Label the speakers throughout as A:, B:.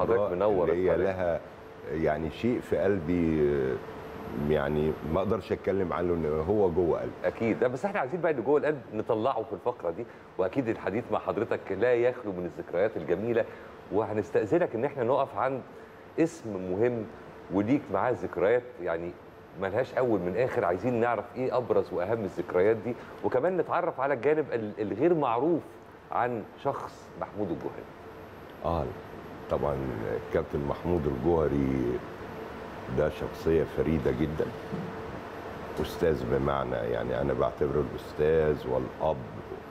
A: حضرتك منور
B: اللي هي. لها يعني شيء في قلبي آه، يعني ما أقدرش اتكلم عنه ان هو جوه قلبي.
A: أكيد. بس إحنا عايزين بقى اللي جوه القلب نطلعه في الفقرة دي وأكيد الحديث مع حضرتك لا يخلو من الذكريات الجميلة وهنستأذنك إن إحنا نقف عند اسم مهم وليك معاه ذكريات يعني ملهاش أول من آخر. عايزين نعرف إيه أبرز وأهم الذكريات دي وكمان نتعرف على الجانب ال- الغير معروف عن شخص محمود الجوهري
B: آه طبعا الكابتن محمود الجوهري ده شخصية فريدة جدا. أستاذ بمعنى يعني أنا بعتبره الأستاذ والأب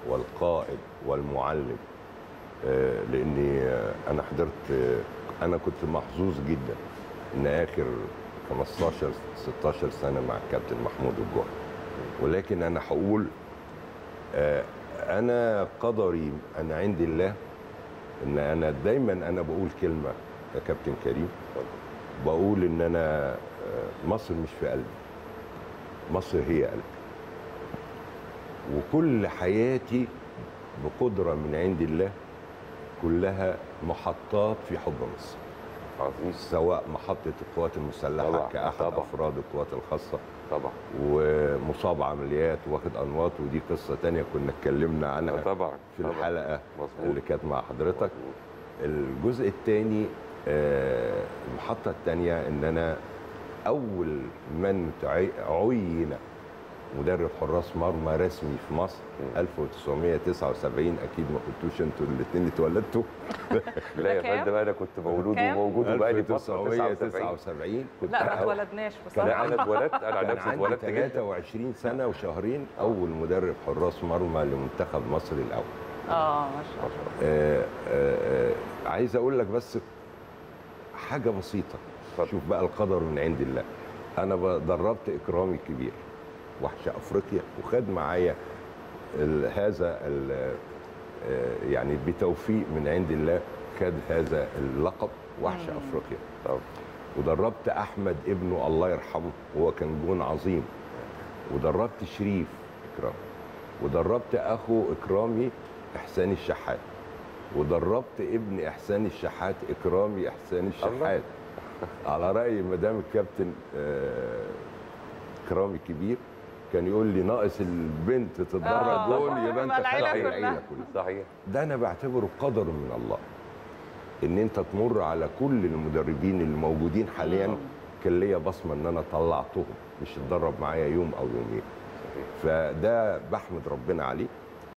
B: والقائد والمعلم آه، لأني آه، أنا حضرت آه، أنا كنت محظوظ جدا إن آخر 15 16 سنة مع الكابتن محمود الجوهري. ولكن أنا هقول أنا قدري أنا عند الله إن أنا دايما أنا بقول كلمة يا كابتن كريم بقول إن أنا آه، مصر مش في قلبي. مصر هي قلبي. وكل حياتي بقدرة من عند الله كلها محطات في حب مصر.
A: عظيم
B: سواء محطة القوات المسلحة
A: طبعاً،
B: كأحد
A: طبعاً.
B: أفراد القوات الخاصة
A: طبعا
B: ومصاب عمليات واخد انواط ودي قصة تانية كنا اتكلمنا عنها
A: طبعا
B: في
A: طبعاً.
B: الحلقة
A: مظبوط.
B: اللي كانت مع حضرتك
A: مظبوط.
B: الجزء الثاني المحطة الثانية إن أنا أول من تعي- عين مدرب حراس مرمى رسمي في مصر. 1979 أكيد ما كنتوش أنتوا الاثنين اتولدتوا.
A: لا يا؟ فندم أنا كنت مولود؟ وموجود وبقالي فترة
B: 1979 كنت
C: لا ما اتولدناش
A: لا
C: بصراحه
A: أنا اتولدت أنا عن
B: كان
A: نفسي اتولدت جدا.
B: 23 سنة وشهرين أول مدرب حراس مرمى لمنتخب مصر الأول.
C: آه ما شاء الله.
B: آه، آه، آه، عايز أقول لك بس حاجة بسيطة.
A: اتفضل.
B: شوف بقى القدر من عند الله. أنا دربت إكرامي الكبير. وحش أفريقيا وخد معايا هذا آه، يعني بتوفيق من عند الله خد هذا اللقب وحش أفريقيا.
A: طب.
B: ودربت أحمد ابنه الله يرحمه وهو كان جون عظيم. ودربت شريف اكرام ودربت أخو إكرامي إحسان الشحات. ودربت ابن إحسان الشحات إكرامي إحسان الشحات. على رأي مدام الكابتن آه، إكرامي الكبير كان يقول لي ناقص البنت تتدرب
C: آه،
B: جول
C: يبقى
B: أنت كلها.
C: العيلة كلها.
A: صحيح.
B: ده أنا بعتبره قدر من الله. إن أنت تمر على كل المدربين اللي موجودين حاليا كان ليا بصمة إن أنا طلعتهم مش اتدرب معايا يوم أو يومين. فده بحمد ربنا عليه.